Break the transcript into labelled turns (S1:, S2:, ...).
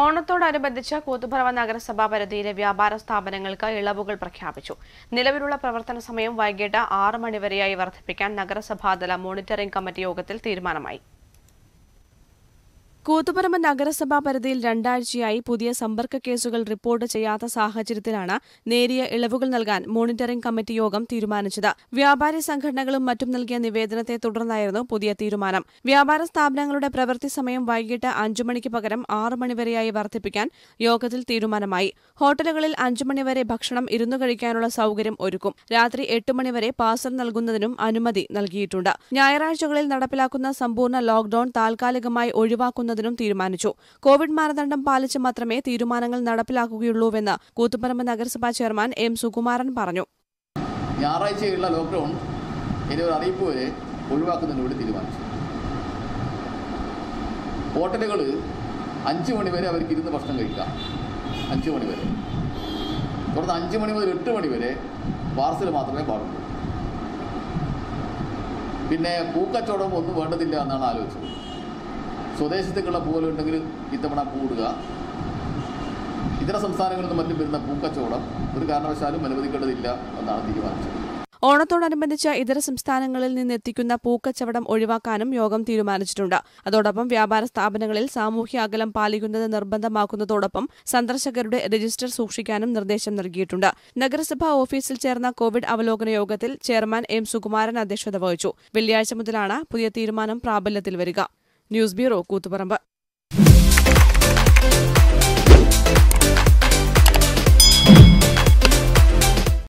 S1: ഓണത്തോടനുബന്ധിച്ച് കൂത്തുപറവ നഗരസഭാ പരിധിയിലെ വ്യാപാര സ്ഥാപനങ്ങൾക്ക് ഇളവുകൾ പ്രഖ്യാപിച്ചു. നിലവിലുള്ള പ്രവർത്തന സമയം വൈകിട്ട് ആറ് മണിവരെയായി വർദ്ധിപ്പിക്കാൻ നഗരസഭാതല മോണിറ്ററിംഗ് കമ്മിറ്റി യോഗത്തിൽ തീരുമാനമായി. കൂത്തുപറമ്പ് നഗരസഭാ പരിധിയിൽ രണ്ടാഴ്ചയായി പുതിയ സമ്പർക്ക കേസുകൾ റിപ്പോർട്ട് ചെയ്യാത്ത സാഹചര്യത്തിലാണ് നേരിയ ഇളവുകൾ നൽകാൻ മോണിറ്ററിംഗ് കമ്മിറ്റി യോഗം തീരുമാനിച്ചത്. വ്യാപാരി സംഘടനകളും മറ്റും നൽകിയ നിവേദനത്തെ തുടർന്നായിരുന്നു പുതിയ തീരുമാനം. വ്യാപാര സ്ഥാപനങ്ങളുടെ പ്രവൃത്തി സമയം വൈകിട്ട് അഞ്ചു മണിക്ക് പകരം ആറ് മണിവരെയായി വർദ്ധിപ്പിക്കാൻ യോഗത്തിൽ തീരുമാനമായി. ഹോട്ടലുകളിൽ അഞ്ചു മണിവരെ ഭക്ഷണം ഇരുന്നു കഴിക്കാനുള്ള സൌകര്യം ഒരുക്കും. രാത്രി എട്ട് മണിവരെ പാർസൽ നൽകുന്നതിനും അനുമതി നൽകിയിട്ടുണ്ട്. ഞായറാഴ്ചകളിൽ നടപ്പിലാക്കുന്ന സമ്പൂർണ ലോക്ഡൌൺ താൽക്കാലികമായി ഒഴിവാക്കുന്നതിനും തീരുമാനിച്ചു. കോവിഡ് മാനദണ്ഡം പാലിച്ച് മാത്രമേ തീരുമാനങ്ങൾ നടപ്പിലാക്കുകയുള്ളൂവെന്ന് കൂത്തുപറമ്പ് നഗരസഭാ ചെയർമാൻ എം സുകുമാരൻ പറഞ്ഞു.
S2: ഞായറാഴ്ചയുള്ള ലോക്ക്ഡൗൺ ഇനി ഒരു അറിയിപ്പ് വരെ ഒഴിവാക്കുന്നതിന് വേണ്ടി തീരുമാനിച്ചു. ഹോട്ടലുകൾ അഞ്ച് മണി വരെ അവർക്ക് ഇരുന്ന് ഭക്ഷണം കഴിക്കാം. അഞ്ച് മണി വരെ. തുടർന്ന് അഞ്ച് മണി മുതൽ എട്ട് മണി വരെ പാർസൽ മാത്രമേ പാടുള്ളൂ. പിന്നെ പൂക്കച്ചവടം ഒന്നും വേണ്ടതില്ല എന്നാണ് ആലോചിച്ചത്. സ്വദേശത്തേക്കുള്ള പോലെ ഉണ്ടെങ്കിൽ ഇത്തവണ പൂടുക ഇതര സംസ്ഥാനങ്ങളിൽ നിന്നും മറ്റും വരുന്ന പൂക്കച്ചവടം ഒരു കാരണവശാലും അനുവദിക്കേണ്ടതില്ല എന്നാണ് തീരുമാനിച്ചത്.
S1: ഓണത്തോടനുബന്ധിച്ച് ഇതര സംസ്ഥാനങ്ങളിൽ നിന്നെത്തിക്കുന്ന പൂക്കച്ചവടം ഒഴിവാക്കാനും യോഗം തീരുമാനിച്ചിട്ടുണ്ട്. അതോടൊപ്പം വ്യാപാര സ്ഥാപനങ്ങളിൽ സാമൂഹ്യ അകലം പാലിക്കുന്നത് നിർബന്ധമാക്കുന്നതോടൊപ്പം സന്ദർശകരുടെ രജിസ്റ്റർ സൂക്ഷിക്കാനും നിർദ്ദേശം നൽകിയിട്ടുണ്ട്. നഗരസഭാ ഓഫീസിൽ ചേർന്ന കോവിഡ് അവലോകന യോഗത്തിൽ ചെയർമാൻ എം സുകുമാരൻ അധ്യക്ഷത വഹിച്ചു. വെള്ളിയാഴ്ച മുതലാണ് പുതിയ തീരുമാനം പ്രാബല്യത്തിൽ വരിക. News bureau Koothuparamba.